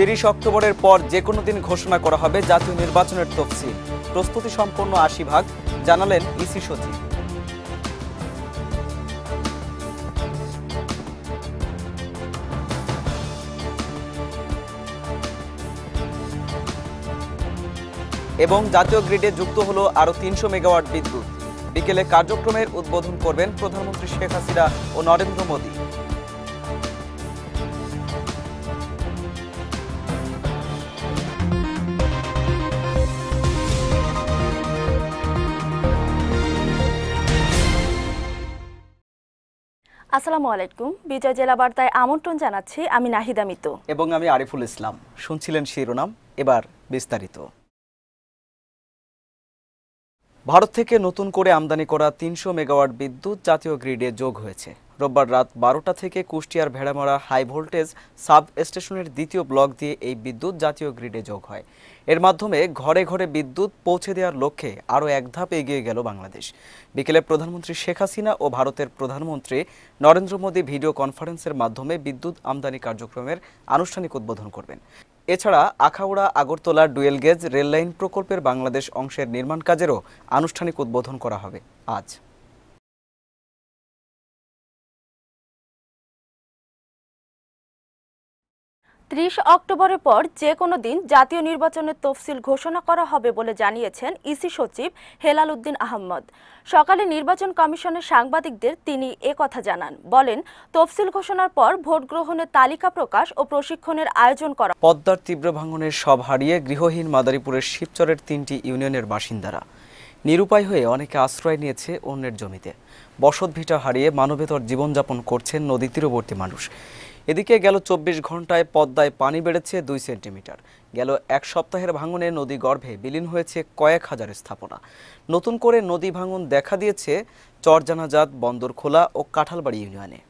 তিরিশ অক্টোবরের পর যে কোনো দিন ঘোষণা করা হবে জাতীয় নির্বাচনের তফসিল। প্রস্তুতি সম্পন্ন আশি ভাগ, জানালেন ইসি সচিব। এবং জাতীয় গ্রিডে যুক্ত হলো আরও তিনশো মেগাওয়াট বিদ্যুৎ। বিকেলে কার্যক্রমের উদ্বোধন করবেন প্রধানমন্ত্রী শেখ হাসিনা ও নরেন্দ্র মোদী। আসসালামু আলাইকুম। বিজয় জেলা বার্তায় আমন্ত্রণ জানাচ্ছি আমি নাহিদা মিতু। এবং আমি আরিফুল ইসলাম। শুনছিলেন শিরোনাম, এবার বিস্তারিত। ভারত থেকে নতুন করে আমদানি করা তিনশো মেগাওয়াট বিদ্যুৎ জাতীয় গ্রিডে যোগ হয়েছে। রোববার রাত বারোটা থেকে কুষ্টিয়ার ভেড়ামারা হাই ভোল্টেজ সাব স্টেশনের দ্বিতীয় ব্লক দিয়ে এই বিদ্যুৎ জাতীয় গ্রিডে যোগ হয়। এর মাধ্যমে ঘরে ঘরে বিদ্যুৎ পৌঁছে দেওয়ার লক্ষ্যে আরও এক ধাপ এগিয়ে গেল বাংলাদেশ। বিকেলে প্রধানমন্ত্রী শেখ হাসিনা ও ভারতের প্রধানমন্ত্রী নরেন্দ্র মোদী ভিডিও কনফারেন্সের মাধ্যমে বিদ্যুৎ আমদানি কার্যক্রমের আনুষ্ঠানিক উদ্বোধন করবেন। এছাড়া Akhaura, Agartala, dual gauge, rail line প্রকল্পের বাংলাদেশ অংশের নির্মাণ কাজেরও আনুষ্ঠানিক উদ্বোধন করা হবে আজ। ত্রিশ অক্টোবরের পর যে কোনো দিন জাতীয় নির্বাচনের তফসিল ঘোষণা করা হবে বলে জানিয়েছেন ইসি সচিব হেলাল উদ্দিন আহমদ। সকালে নির্বাচন কমিশনের সাংবাদিকদের তিনি কথা জানান। বলেন, তফসিল ঘোষণার পর ভোট গ্রহণের তালিকা প্রকাশ ও প্রশিক্ষণের আয়োজন করা পদ্মার তীব্র ভাঙনের সব হারিয়ে গৃহহীন মাদারীপুরের শিবচরের তিনটি ইউনিয়নের বাসিন্দারা নিরুপায় হয়ে অনেকে আশ্রয় নিয়েছে অন্যের জমিতে। বসত ভিটা হারিয়ে মানবেতর জীবনযাপন করছেন নদী তীরবর্তী মানুষ। এদিকে গেল চব্বিশ ঘন্টায় পদ্মায় পানি বেড়েছে দুই সেন্টিমিটার। গেল এক সপ্তাহের ভাঙনে নদী গর্ভে বিলীন হয়েছে কয়েক হাজার স্থাপনা। নতুন করে নদী ভাঙন দেখা দিয়েছে চরজানাজাত বন্দরখোলা ও কাঁঠালবাড়ি ইউনিয়নে।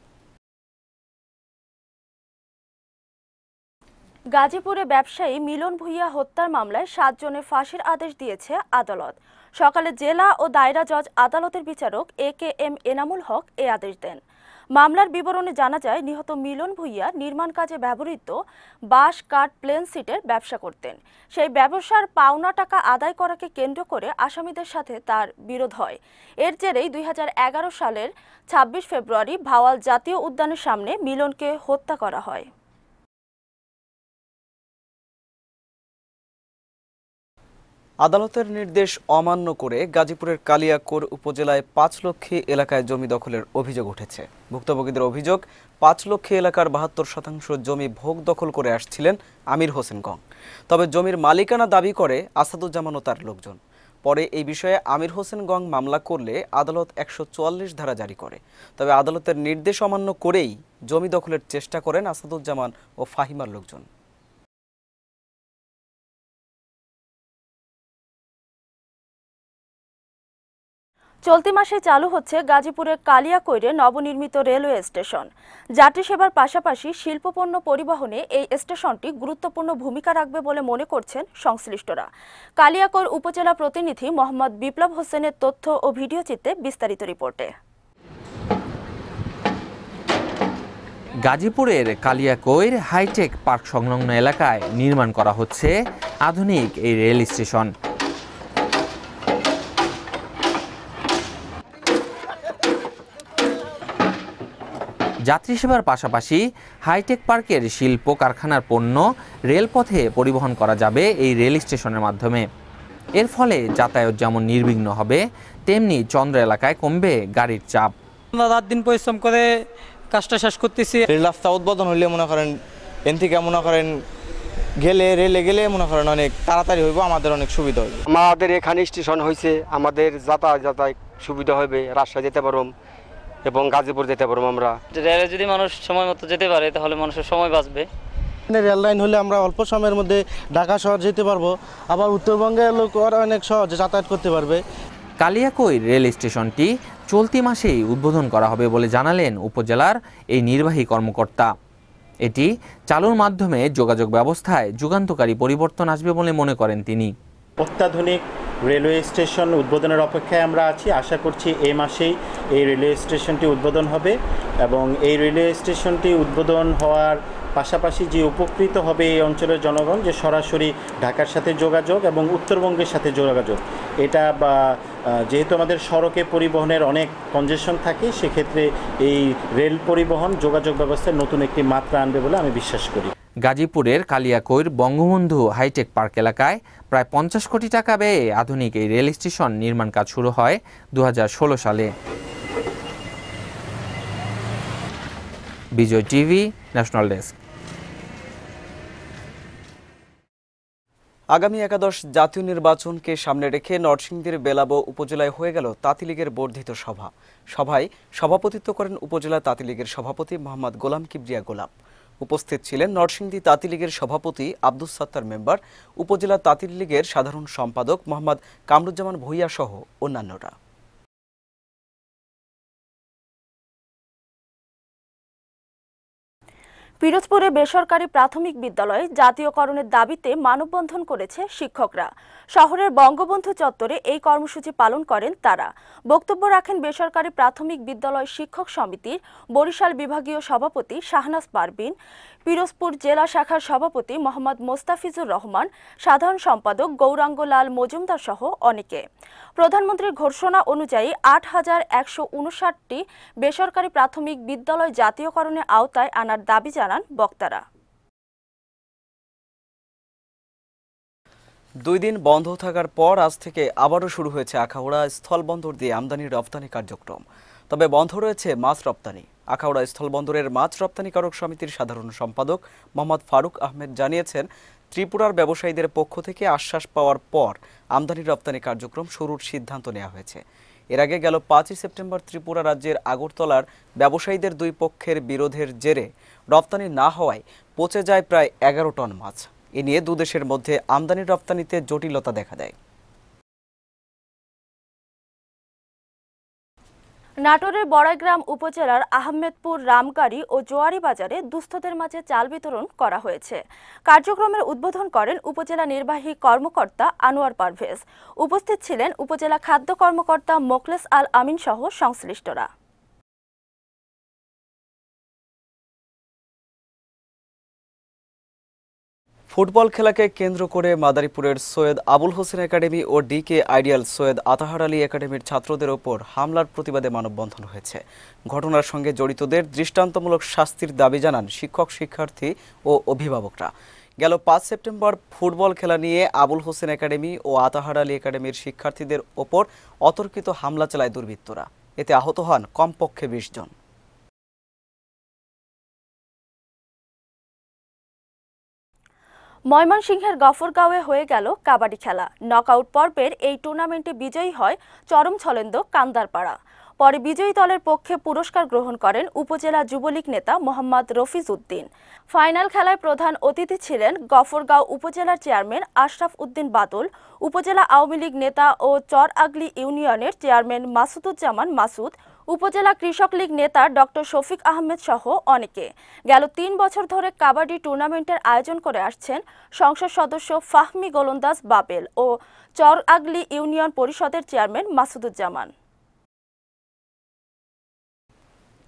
গাজীপুরে ব্যবসায়ী মিলন ভুইয়া হত্যার মামলায় সাতজনের ফাঁসির আদেশ দিয়েছে আদালত। সকালে জেলা ও দায়রা জজ আদালতের বিচারক এ কে এম এনামুল হক এ আদেশ দেন। মামলার বিবরণে জানা যায়, নিহত মিলন ভুইয়া নির্মাণ কাজে ব্যবহৃত বাঁশ, কাঠ, প্লেন সিটের ব্যবসা করতেন। সেই ব্যবসার পাওনা টাকা আদায় করাকে কেন্দ্র করে আসামিদের সাথে তার বিরোধ হয়। এর জেরেই দুই হাজার এগারো সালের ছাব্বিশ ফেব্রুয়ারি ভাওয়াল জাতীয় উদ্যানের সামনে মিলনকে হত্যা করা হয়। আদালতের নির্দেশ অমান্য করে গাজীপুরের কালিয়াকোর উপজেলায় পাঁচ লক্ষী এলাকায় জমি দখলের অভিযোগ উঠেছে। ভুক্তভোগীদের অভিযোগ, পাঁচ লক্ষী এলাকার বাহাত্তর শতাংশ জমি ভোগ দখল করে আসছিলেন আমির হোসেন গং। তবে জমির মালিকানা দাবি করে আসাদুজ্জামান ও তার লোকজন। পরে এই বিষয়ে আমির হোসেন গং মামলা করলে আদালত একশো চুয়াল্লিশ ধারা জারি করে। তবে আদালতের নির্দেশ অমান্য করেই জমি দখলের চেষ্টা করেন আসাদুজ্জামান ও ফাহিমার লোকজন। চলতি মাসে চালু হচ্ছে গাজীপুরের কালিয়াকৈরে নবনির্মিত রেলওয়ে স্টেশন। যাত্রী সেবার পাশাপাশি শিল্পপণ্য পরিবহনে এই স্টেশনটি গুরুত্বপূর্ণ ভূমিকা রাখবে বলে মনে করছেন সংশ্লিষ্টরা। কালিয়াকৈর উপজেলা প্রতিনিধি মোহাম্মদ বিপ্লব হোসেনের তথ্য ও ভিডিও চিত্রে বিস্তারিত রিপোর্টে। গাজীপুরের কালিয়াকৈর হাইটেক পার্ক সংলগ্ন এলাকায় নির্মাণ করা হচ্ছে আধুনিক এই রেল স্টেশন। যাত্রী সেবার পাশাপাশি হাইটেক পার্কের শিল্প কারখানার পণ্য রেলপথে পরিবহন করা যাবে এই রেল স্টেশনের মাধ্যমে। এর ফলে যাতায়াত যেমন নির্বিঘ্ন হবে তেমনি চন্দ্র এলাকায় কমবে গাড়ির চাপ। আমরা রাত দিন পরিশ্রম করে কাজটা শেষ করতেছি। রেল রাস্তা উদ্বোধন হইলে মনে করেন এন থেকে মনে করেন গেলে রেলে গেলে মনে করেন অনেক তাড়াতাড়ি হইব আমাদের অনেক সুবিধা হইব। আমাদের এখানে স্টেশন হয়েছে আমাদের যাতায়াত যাতায়াত সুবিধা হবে রাজশাহী যেতে পারব এবং গাজীপুর যেতে পারব আমরা। রেলে যদি মানুষ সময় মতো যেতে পারে তাহলে মানুষের সময় বাঁচবে। রেল লাইন হলে আমরা অল্প সময়ের মধ্যে ঢাকা শহর যেতে পারব। আবার উত্তরবঙ্গের লোক অনেক সহজে যাতায়াত করতে পারবে। কালিয়াকৈর রেল স্টেশনটি চলতি মাসেই উদ্বোধন করা হবে বলে জানালেন উপজেলার এই নির্বাহী কর্মকর্তা। এটি চালুর মাধ্যমে যোগাযোগ ব্যবস্থায় যুগান্তকারী পরিবর্তন আসবে বলে মনে করেন তিনি। অত্যাধুনিক রেলওয়ে স্টেশন উদ্বোধনের অপেক্ষায় আমরা আছি। আশা করছি এই মাসেই এই রেলওয়ে স্টেশনটি উদ্বোধন হবে এবং এই রেলওয়ে স্টেশনটি উদ্বোধন হওয়ার পাশাপাশি যে উপকৃত হবে এই অঞ্চলের জনগণ, যে সরাসরি ঢাকার সাথে যোগাযোগ এবং উত্তরবঙ্গের সাথে যোগাযোগ, এটা বা যেহেতু আমাদের সড়কে পরিবহনের অনেক কনজেশন থাকে, সেক্ষেত্রে এই রেল পরিবহন যোগাযোগ ব্যবস্থায় নতুন একটি মাত্রা আনবে বলে আমি বিশ্বাস করি। গাজীপুরের কালিয়াকৈর বঙ্গবন্ধু হাইটেক পার্ক এলাকায় প্রায় পঞ্চাশ কোটি টাকা ব্যয়ে আধুনিক এই রেল স্টেশন নির্মাণ কাজ শুরু হয় দু হাজার ষোলো সালে। Bijoy TV, national desk. আগামী একাদশ জাতীয় নির্বাচনকে সামনে রেখে নরসিংদীর বেলাবো উপজেলায় হয়ে গেল তাঁতিলীগের বর্ধিত সভা। সভায় সভাপতিত্ব করেন উপজেলা তাঁতিলীগের সভাপতি মোহাম্মদ গোলাম কিবরিয়া গোলাম। উপস্থিত ছিলেন নরসিংদী তাঁতিলীগের সভাপতি আব্দুস সাত্তার মেম্বার, উপজেলা তাঁতি লীগের সাধারণ সম্পাদক মোহাম্মদ কামরুজ্জামান ভূঁইয়া সহ অন্যান্যরা। পিরোজপুরে বেসরকারি প্রাথমিক বিদ্যালয়ে জাতীয়করণের দাবিতে মানববন্ধন করেছে শিক্ষকরা। শহরের বঙ্গবন্ধু চত্বরে এই কর্মসূচি পালন করেন তারা। বক্তব্য রাখেন বেসরকারি প্রাথমিক বিদ্যালয় শিক্ষক সমিতির বরিশাল বিভাগীয় সভাপতি শাহনাজ পারবিন পিরোজপুর জেলা শাখার সভাপতি মোহাম্মদ মোস্তাফিজুর রহমান, সাধারণ সম্পাদক গৌরাঙ্গ লাল মজুমদার সহ অনেকে। প্রধানমন্ত্রীর ঘোষণা অনুযায়ী আট হাজার একশো বেসরকারি প্রাথমিক বিদ্যালয় জাতীয়করণের আওতায় আনার দাবি জানান বক্তারা। দুই দিন বন্ধ থাকার পর আজ থেকে আবারও শুরু হয়েছে আখাউড়া স্থলবন্দর দিয়ে আমদানি রপ্তানি কার্যক্রম। তবে বন্ধ রয়েছে মাছ রপ্তানি। আখাউড়া স্থলবন্দরের মাছ রপ্তানিকারক সমিতির সাধারণ সম্পাদক মোহাম্মদ ফারুক আহমেদ জানিয়েছেন, ত্রিপুরার ব্যবসায়ীদের পক্ষ থেকে আশ্বাস পাওয়ার পর আমদানি রপ্তানি কার্যক্রম শুরুর সিদ্ধান্ত নেওয়া হয়েছে। এর আগে গেল পাঁচই সেপ্টেম্বর ত্রিপুরা রাজ্যের আগরতলার ব্যবসায়ীদের দুই পক্ষের বিরোধের জেরে রপ্তানি না হওয়ায় পচে যায় প্রায় এগারো টন মাছ। এ নিয়ে দুদেশের মধ্যে আমদানি রপ্তানিতে জটিলতা দেখা দেয়। নাটোরের বড়াইগ্রাম উপজেলার আহমেদপুর রামকারী ও জোয়ারি বাজারে দুস্থদের মাঝে চাল বিতরণ করা হয়েছে। কার্যক্রমের উদ্বোধন করেন উপজেলা নির্বাহী কর্মকর্তা আনোয়ার পারভেজ। উপস্থিত ছিলেন উপজেলা খাদ্য কর্মকর্তা মোকলেস আল আমিন সহ সংশ্লিষ্টরা। ফুটবল খেলাকে কেন্দ্র করে মাদারীপুরের সৈয়দ আবুল হোসেন একাডেমি ও D K ideal Syed Atahar Ali একাডেমির ছাত্রদের ওপর হামলার প্রতিবাদে মানববন্ধন হয়েছে। ঘটনার সঙ্গে জড়িতদের দৃষ্টান্তমূলক শাস্তির দাবি জানান শিক্ষক, শিক্ষার্থী ও অভিভাবকরা। গেল পাঁচ সেপ্টেম্বর ফুটবল খেলা নিয়ে আবুল হোসেন একাডেমি ও আতাহার আলী একাডেমির শিক্ষার্থীদের ওপর অতর্কিত হামলা চালায় দুর্বৃত্তরা। এতে আহত হন কমপক্ষে বিশ জন। ময়মনসিংহের গফরগাঁওয়ে হয়ে গেল কাবাডি খেলা। নকআউট পর্বের এই টুর্নামেন্টে বিজয়ী হয় চরম ছলেন্দ কান্দারপাড়া। পরে বিজয়ী দলের পক্ষে পুরস্কার গ্রহণ করেন উপজেলা যুবলীগ নেতা মোহাম্মদ রফিজ উদ্দিন ফাইনাল খেলায় প্রধান অতিথি ছিলেন গফরগাঁও উপজেলার চেয়ারম্যান আশরাফ উদ্দিন বাদল, উপজেলা আওয়ামী লীগ নেতা ও চর আগলি ইউনিয়নের চেয়ারম্যান মাসুদুজ্জামান মাসুদ উপজেলা কৃষক লীগ নেতা ডক্টর শফিক আহমেদ সহ অনেকে। গেল তিন বছর ধরে কাবাডি টুর্নামেন্টের আয়োজন করে আসছেন সংসদ সদস্য ফাহমি গোলন্দাজ বাবেল ও চর আগলি ইউনিয়ন পরিষদের চেয়ারম্যান মাসুদুজ্জামান।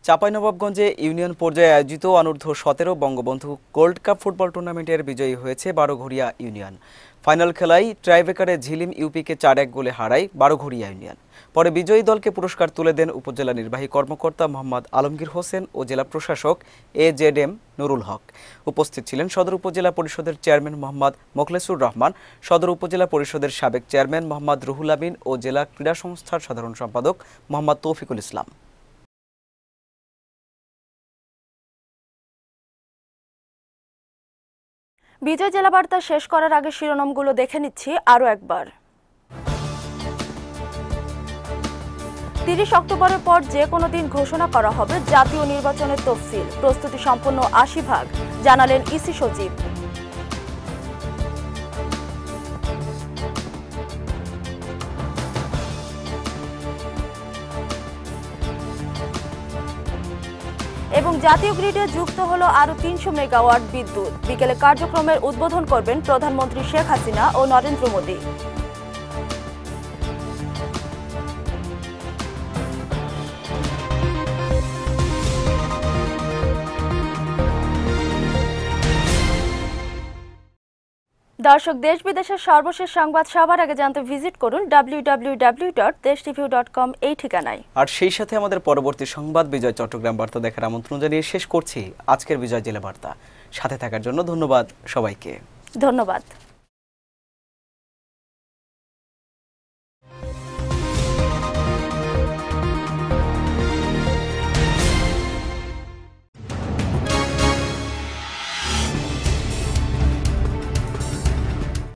চাঁপাইনবাবগঞ্জে ইউনিয়ন পর্যায়ে আয়োজিত অনূর্ধ্ব সতেরো বঙ্গবন্ধু গোল্ড কাপ ফুটবল টুর্নামেন্টের বিজয়ী হয়েছে বারোঘড়িয়া ইউনিয়ন। ফাইনাল খেলায় ট্রাইবেকারে ঝিলিম ইউপিকে চার এক গোলে হারায় বারোঘড়িয়া ইউনিয়ন। পরে বিজয়ী দলকে পুরস্কার তুলে দেন উপজেলা নির্বাহী কর্মকর্তা মোহাম্মদ আলমগীর হোসেন ও জেলা প্রশাসক A Z M Nurul Haque. উপস্থিত ছিলেন সদর উপজেলা পরিষদের চেয়ারম্যান মোহাম্মদ মোখলেসুর রহমান, সদর উপজেলা পরিষদের সাবেক চেয়ারম্যান মোহাম্মদ রুহুল আমিন ও জেলা ক্রীড়া সংস্থার সাধারণ সম্পাদক মোহাম্মদ তৌফিকুল ইসলাম। বিজয় জেলা বার্তা শেষ করার আগে শিরোনামগুলো দেখে নিচ্ছি আরও একবার। তিরিশ অক্টোবরের পর যে কোনো দিন ঘোষণা করা হবে জাতীয় নির্বাচনের তফসিল। প্রস্তুতি সম্পন্ন আশি ভাগ, জানালেন ইসি সচিব। এবং জাতীয় গ্রিডে যুক্ত হলো আরও তিনশো মেগাওয়াট বিদ্যুৎ। বিকেলে কার্যক্রমের উদ্বোধন করবেন প্রধানমন্ত্রী শেখ হাসিনা ও নরেন্দ্র মোদী। দর্শক দেশ বিদেশের সর্বশেষ সংবাদ সবার আগে জানতে ভিজিট করুন কম এই ঠিকানায়। আর সেই সাথে আমাদের পরবর্তী সংবাদ বিজয় চট্টগ্রাম বার্তা দেখার আমন্ত্রণ জানিয়ে শেষ করছি আজকের বিজয় জেলা বার্তা। সাথে থাকার জন্য ধন্যবাদ সবাইকে। ধন্যবাদ।